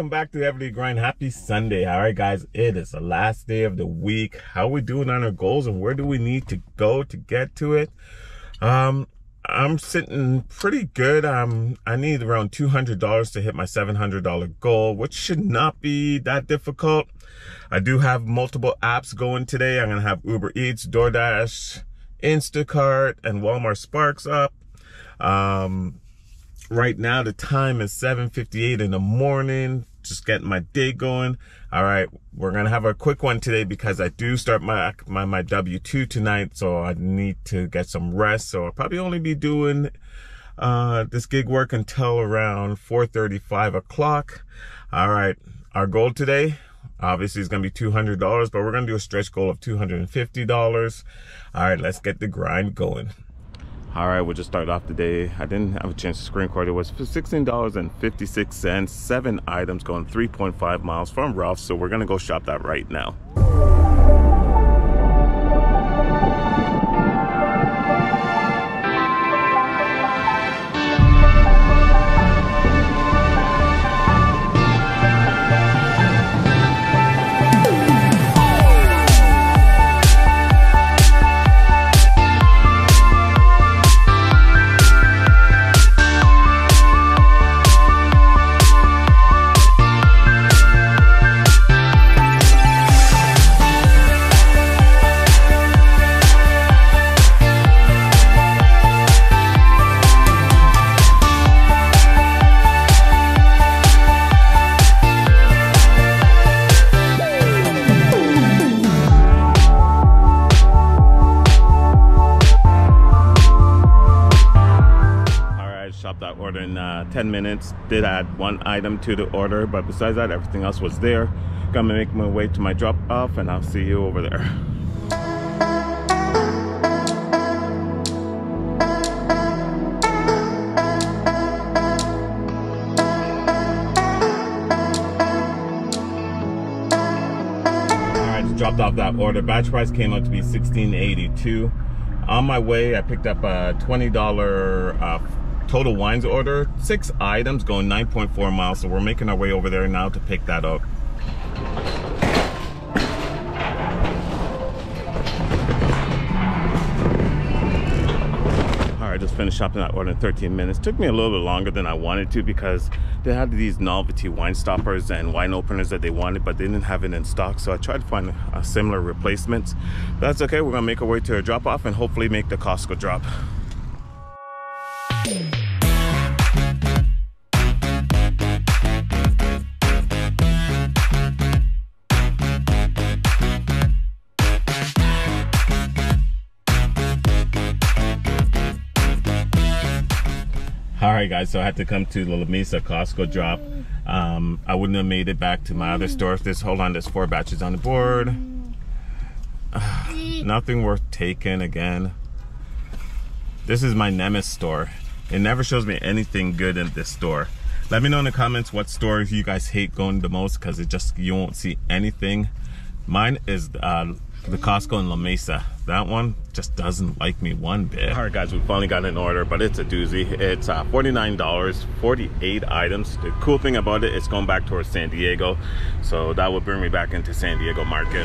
welcome back to the Everyday Grind. Happy Sunday. All right, guys, it is the last day of the week. How are we doing on our goals and where do we need to go to get to it? Um, I'm sitting pretty good. Um, I need around $200 to hit my $700 goal, which should not be that difficult. I do have multiple apps going today. I'm to have Uber Eats, DoorDash, Instacart, and Walmart Sparks up. Um, right now the time is 7.58 in the morning just getting my day going. All right we're gonna have a quick one today because i do start my my, my w2 tonight so i need to get some rest. So i'll probably only be doing uh this gig work until around 4:35 o'clock. All right our goal today obviously is to be $200 but we're to do a stretch goal of $250 all right let's get the grind going all right we'll just start off the day. I didn't have a chance to screen record. It was for $16.56 seven items going 3.5 miles from ralph so we're gonna go shop that right now that order in uh, 10 minutes did add one item to the order but besides that everything else was there. Gonna make my way to my drop off and i'll see you over there. Dropped off that order. Batch price came out to be 1682 on my way i picked up a 20 dollar uh, total wines order six items going 9.4 miles. So we're making our way over there now to pick that up. All right just finished shopping that order in 13 minutes. Took me a little bit longer than i wanted to because they had these novelty wine stoppers and wine openers that they wanted but they didn't have it in stock. So i tried to find a similar replacements that's okay. We're gonna make our way to a drop off and hopefully make the costco drop guys so i had to come to the la mesa costco drop. Um, i wouldn't have made it back to my other store if this hold on there's four batches on the board. Nothing worth taking again. This is my nemesis store. It never shows me anything good in this store. Let me know in the comments what stores you guys hate going the most because it just you won't see anything. Mine is uh, the Costco in La Mesa. That one just doesn't like me one bit. All right, guys, we finally got an order, but it's a doozy. It's uh, $49, 48 items. The cool thing about it, it's going back towards San Diego. So that will bring me back into San Diego market.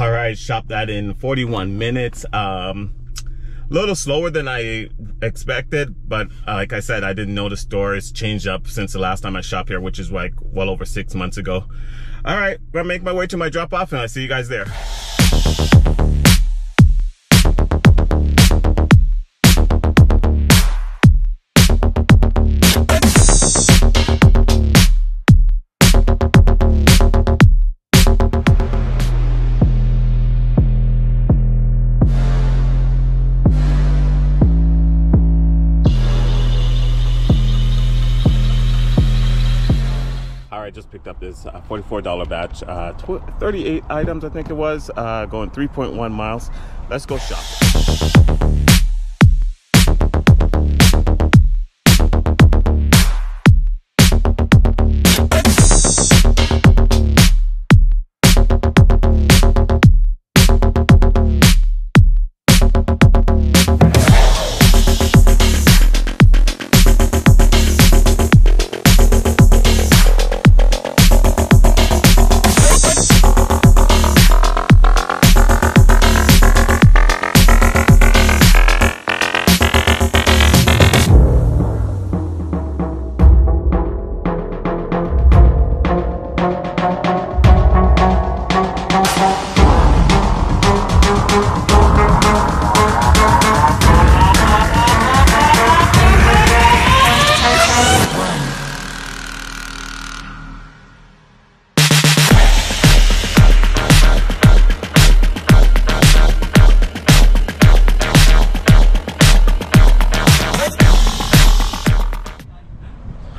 All right, shop that in 41 minutes. Um, little slower than I expected, but uh, like I said, I didn't know the store has changed up since the last time I shopped here, which is like well over six months ago. All right, gonna make my way to my drop off and I'll see you guys there. I just picked up this uh, $44 batch, uh, 38 items I think it was, uh, going 3.1 miles. Let's go shop.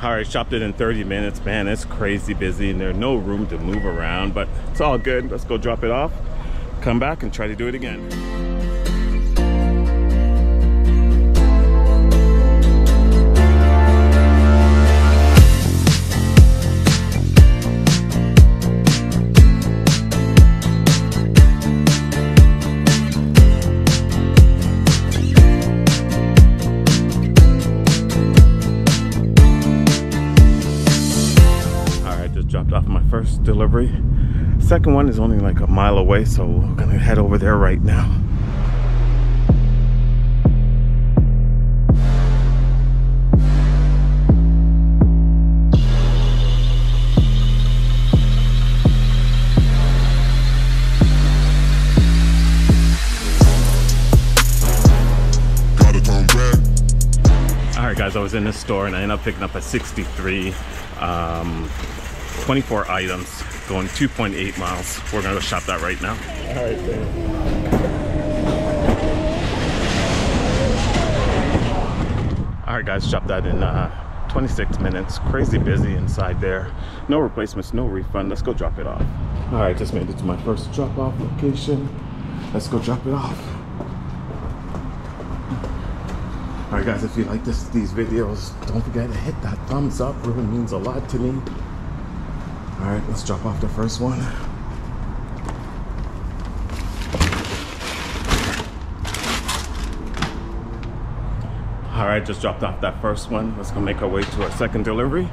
All right, shopped it in 30 minutes. Man, it's crazy busy and there's no room to move around, but it's all good. Let's go drop it off, come back and try to do it again. Delivery. Second one is only like a mile away, so we're gonna head over there right now. All right, guys, I was in this store and I ended up picking up a 63 um, 24 items going 2.8 miles. We're gonna go shop that right now. All right, All right, guys, shop that in uh, 26 minutes. Crazy busy inside there. No replacements, no refund. Let's go drop it off. All right, just made it to my first drop-off location. Let's go drop it off. All right, guys, if you like this, these videos, don't forget to hit that thumbs up. Really means a lot to me. All right, let's drop off the first one. All right, just dropped off that first one. Let's go make our way to our second delivery.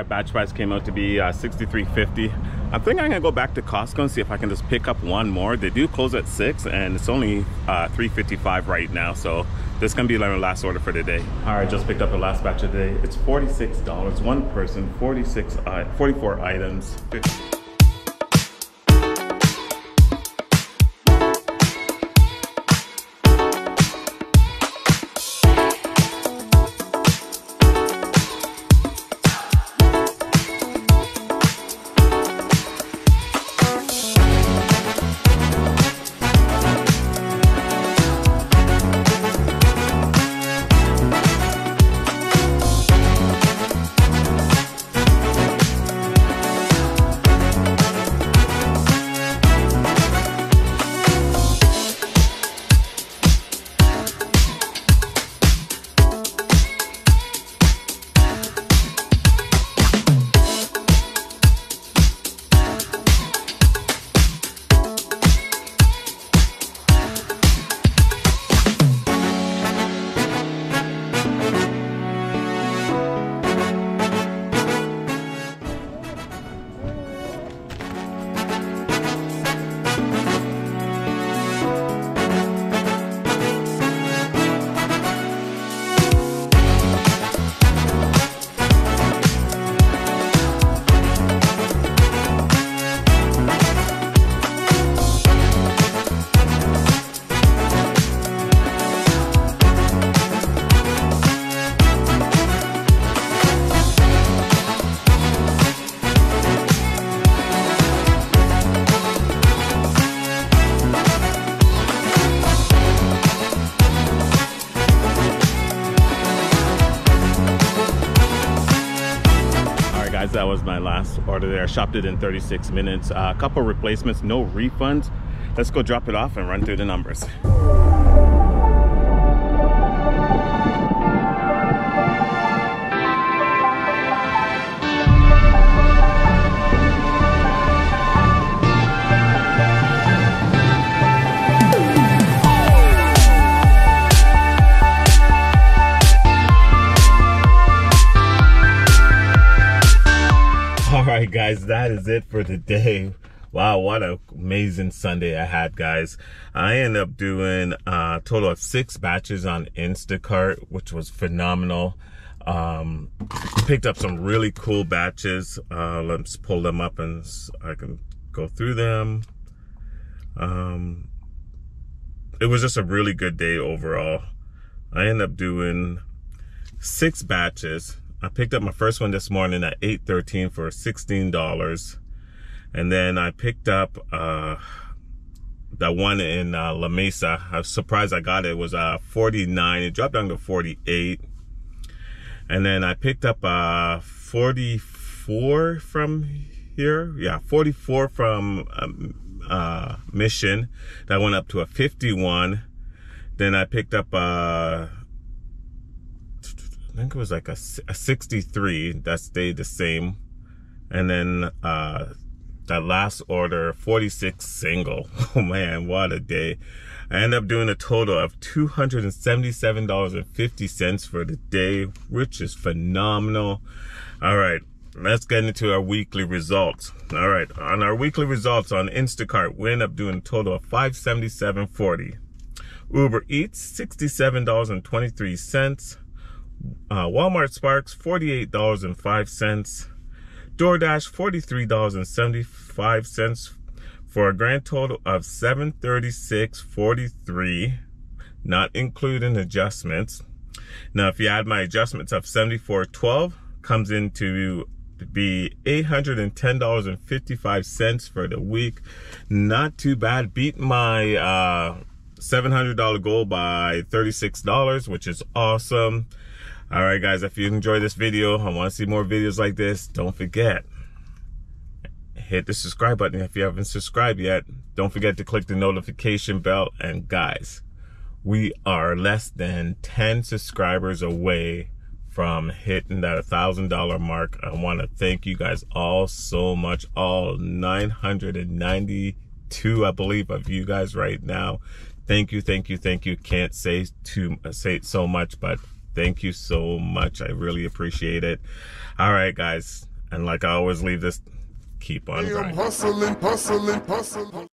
Right batch price came out to be uh, 63.50 i think i'm gonna go back to costco and see if i can just pick up one more. They do close at six and it's only uh, 3.55 right now so this is gonna be like my last order for today all right just picked up the last batch of the day. It's 46 dollars one person 46 uh, 44 items. 50 last order there. I shopped it in 36 minutes. Uh, a couple replacements no refunds. Let's go drop it off and run through the numbers guys that is it for today. Wow, what an amazing Sunday I had, guys. I ended up doing a total of six batches on Instacart, which was phenomenal. Um, picked up some really cool batches. Uh, let's pull them up and I can go through them. Um, it was just a really good day overall. I ended up doing six batches. I picked up my first one this morning at 8.13 for $16. And then I picked up uh, that one in uh, La Mesa. I was surprised I got it. It was uh, 49. It dropped down to 48. And then I picked up uh, 44 from here. Yeah, 44 from um, uh, Mission. That went up to a 51. Then I picked up, uh, I think it was like a, a 63 that stayed the same. And then uh, that last order, 46 single. Oh man, what a day. I ended up doing a total of $277.50 for the day, which is phenomenal. All right, let's get into our weekly results. All right, on our weekly results on Instacart, we end up doing a total of 577.40. Uber Eats, $67.23. Uh, Walmart Sparks, $48.05. DoorDash $43.75 for a grand total of $736.43, not including adjustments. Now, if you add my adjustments of $74.12, comes into to be $810.55 for the week. Not too bad. Beat my uh, $700 goal by $36, which is awesome. All right, guys, if you enjoyed this video I want to see more videos like this, don't forget, hit the subscribe button if you haven't subscribed yet. Don't forget to click the notification bell. And guys, we are less than 10 subscribers away from hitting that $1,000 mark. I want to thank you guys all so much. All 992, I believe, of you guys right now. Thank you, thank you, thank you. Can't say too, say so much, but Thank you so much. I really appreciate it. All right, guys. And like I always leave this, keep on grinding. hustling, hustling, hustling.